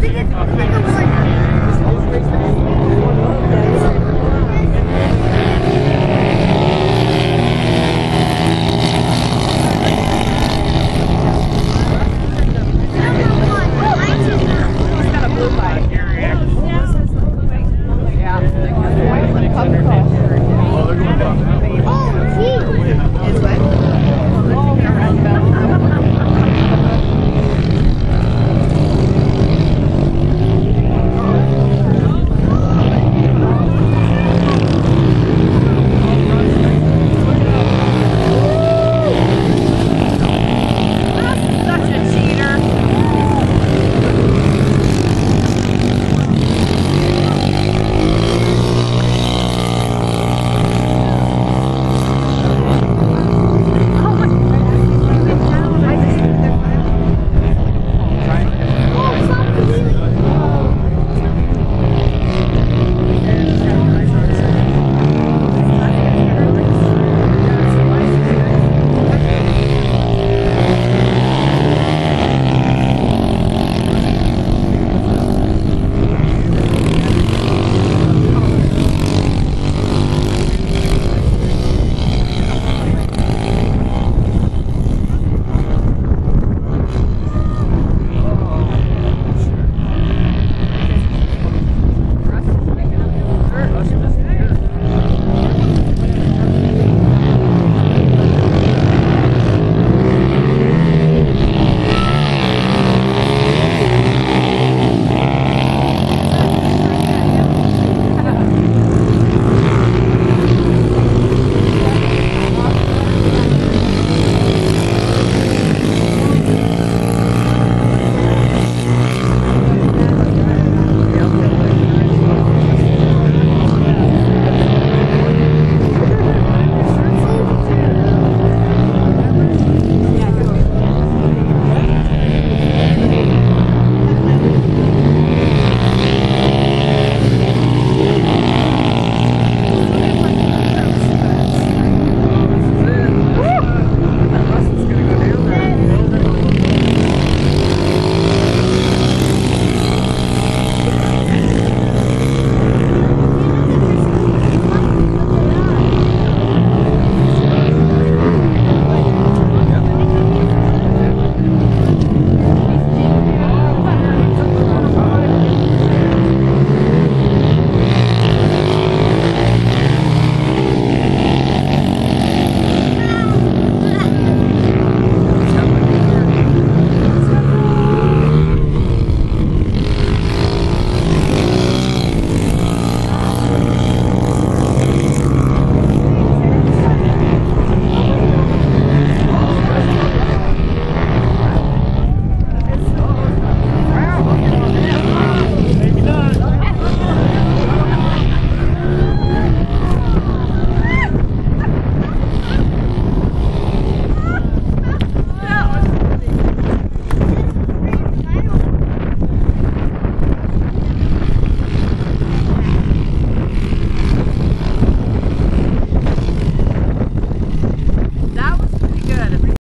think it, I think it was like